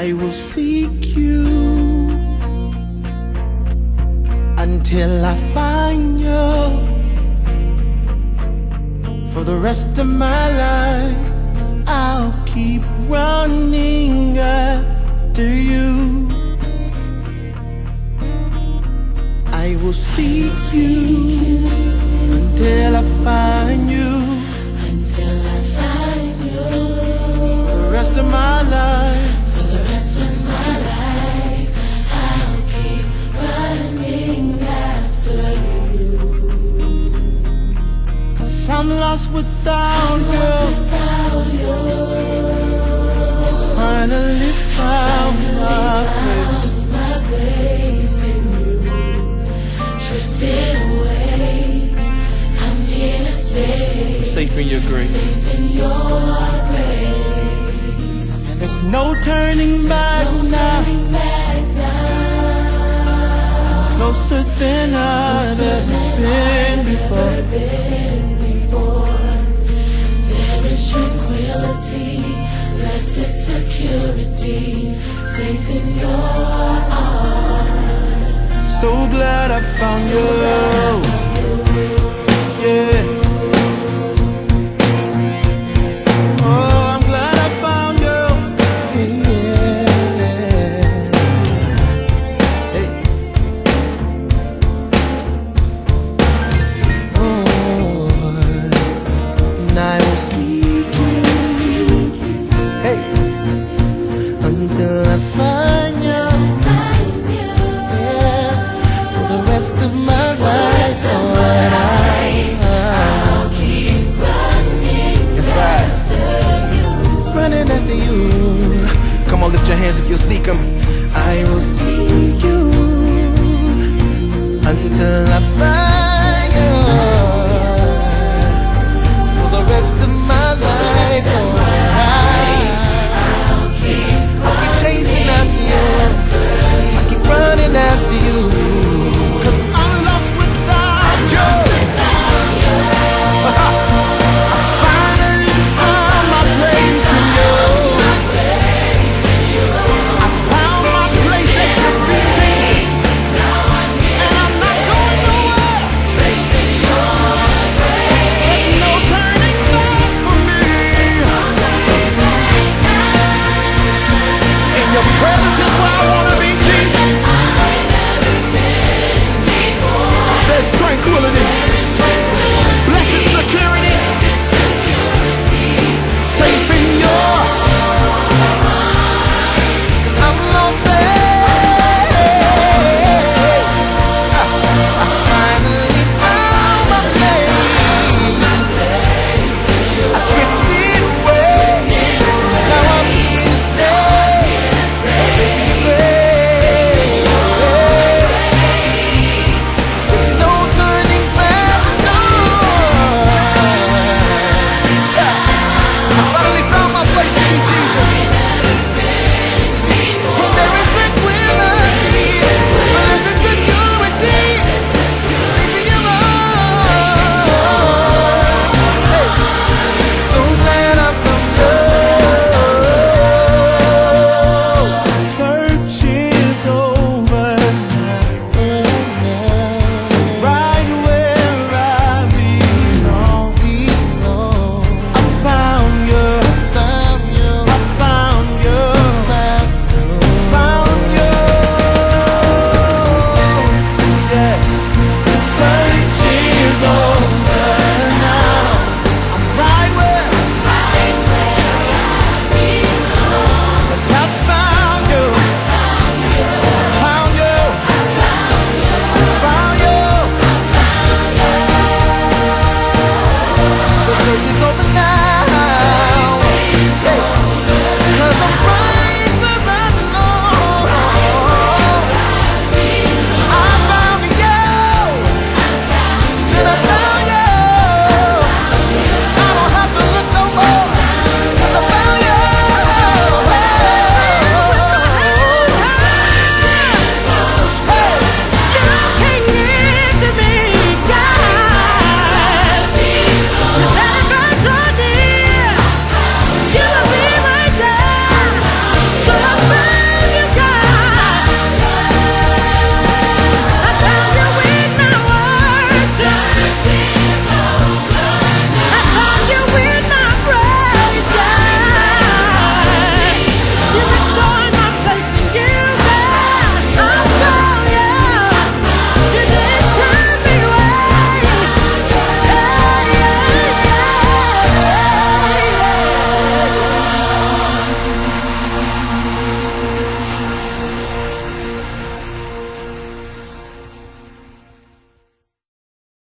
I will seek you until I find you. For the rest of my life, I'll keep running after you. I will seek you until I find i without you. Finally found my place. found my in you. Drifted away, I'm here to stay. Safe in your grace. Safe in your grace. There's no turning back No now. turning back now. Closer than I've ever been before. Safe in your arms. So glad I found So glad till I find